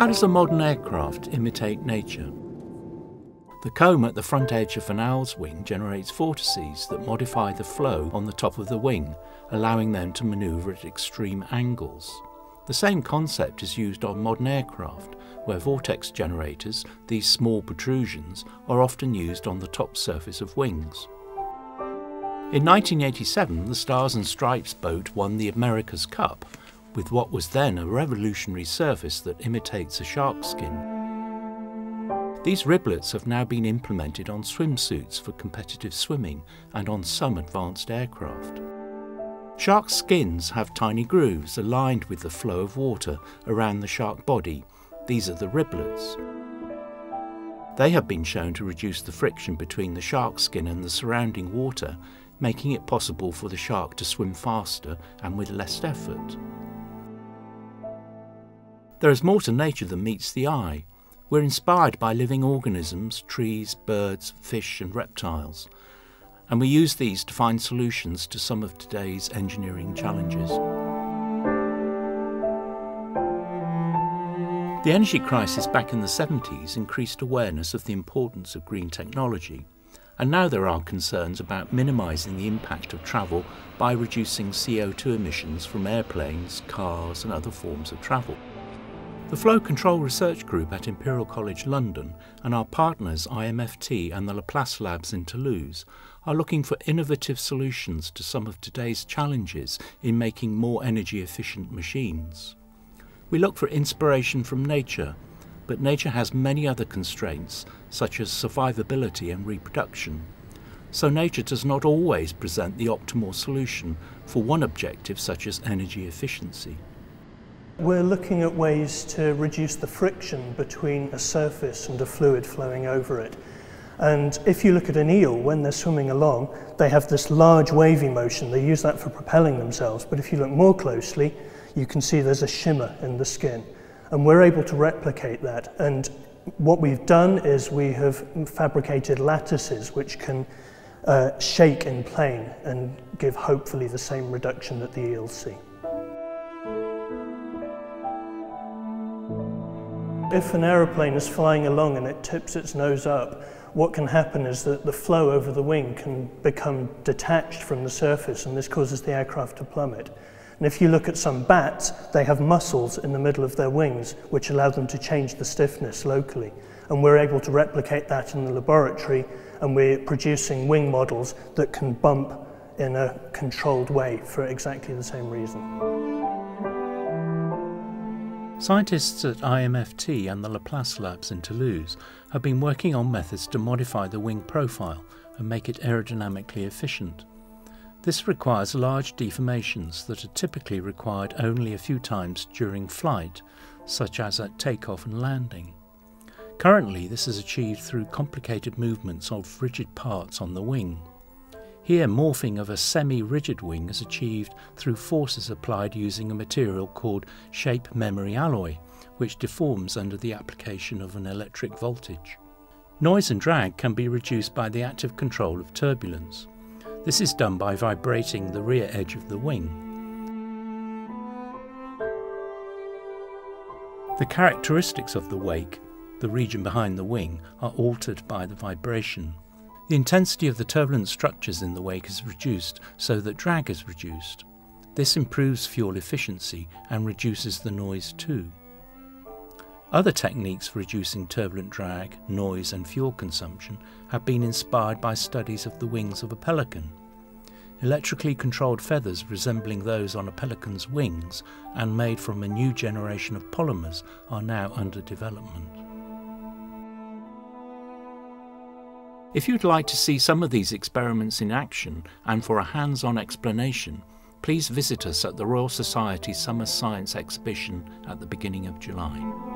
How does a modern aircraft imitate nature? The comb at the front edge of an owl's wing generates vortices that modify the flow on the top of the wing, allowing them to manoeuvre at extreme angles. The same concept is used on modern aircraft, where vortex generators, these small protrusions, are often used on the top surface of wings. In 1987, the Stars and Stripes boat won the America's Cup with what was then a revolutionary surface that imitates a shark skin. These riblets have now been implemented on swimsuits for competitive swimming and on some advanced aircraft. Shark skins have tiny grooves aligned with the flow of water around the shark body. These are the riblets. They have been shown to reduce the friction between the shark skin and the surrounding water, making it possible for the shark to swim faster and with less effort. There is more to nature than meets the eye. We're inspired by living organisms, trees, birds, fish, and reptiles, and we use these to find solutions to some of today's engineering challenges. The energy crisis back in the 70s increased awareness of the importance of green technology, and now there are concerns about minimising the impact of travel by reducing CO2 emissions from airplanes, cars, and other forms of travel. The Flow Control Research Group at Imperial College London and our partners IMFT and the Laplace Labs in Toulouse are looking for innovative solutions to some of today's challenges in making more energy efficient machines. We look for inspiration from nature, but nature has many other constraints such as survivability and reproduction. So nature does not always present the optimal solution for one objective such as energy efficiency. We're looking at ways to reduce the friction between a surface and a fluid flowing over it. And if you look at an eel, when they're swimming along, they have this large wavy motion. They use that for propelling themselves. But if you look more closely, you can see there's a shimmer in the skin. And we're able to replicate that. And what we've done is we have fabricated lattices which can uh, shake in plane and give hopefully the same reduction that the eels see. If an aeroplane is flying along and it tips its nose up, what can happen is that the flow over the wing can become detached from the surface and this causes the aircraft to plummet. And if you look at some bats, they have muscles in the middle of their wings which allow them to change the stiffness locally. And we're able to replicate that in the laboratory and we're producing wing models that can bump in a controlled way for exactly the same reason. Scientists at IMFT and the Laplace Labs in Toulouse have been working on methods to modify the wing profile and make it aerodynamically efficient. This requires large deformations that are typically required only a few times during flight, such as at takeoff and landing. Currently, this is achieved through complicated movements of rigid parts on the wing. Here, morphing of a semi-rigid wing is achieved through forces applied using a material called shape memory alloy, which deforms under the application of an electric voltage. Noise and drag can be reduced by the active control of turbulence. This is done by vibrating the rear edge of the wing. The characteristics of the wake, the region behind the wing, are altered by the vibration. The intensity of the turbulent structures in the wake is reduced so that drag is reduced. This improves fuel efficiency and reduces the noise too. Other techniques for reducing turbulent drag, noise and fuel consumption have been inspired by studies of the wings of a pelican. Electrically controlled feathers resembling those on a pelican's wings and made from a new generation of polymers are now under development. If you'd like to see some of these experiments in action and for a hands-on explanation, please visit us at the Royal Society Summer Science Exhibition at the beginning of July.